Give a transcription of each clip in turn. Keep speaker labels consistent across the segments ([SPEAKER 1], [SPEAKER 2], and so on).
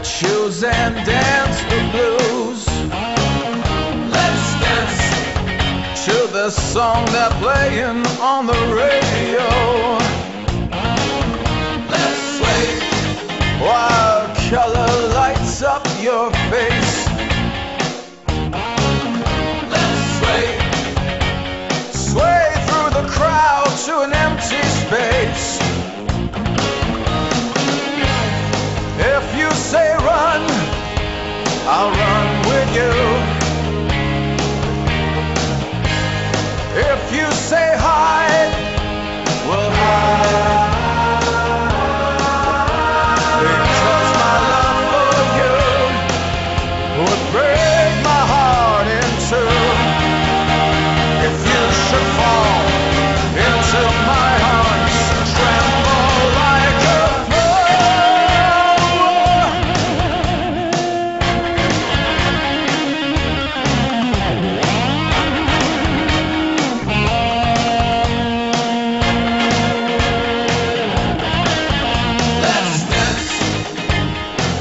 [SPEAKER 1] got shoes and dance the blues. Let's dance to the song they're playing on the radio. Let's sway while color lights up your say run, I'll run with you.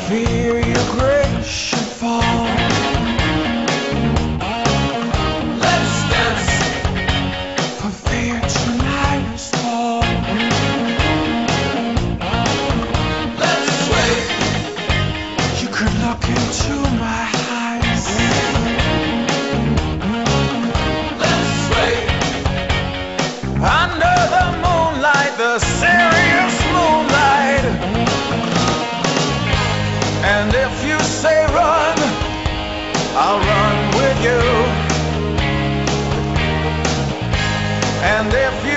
[SPEAKER 1] fear your grace should fall. Let's dance fear tonight is. Let's sway. You could look into my eyes. you. And if you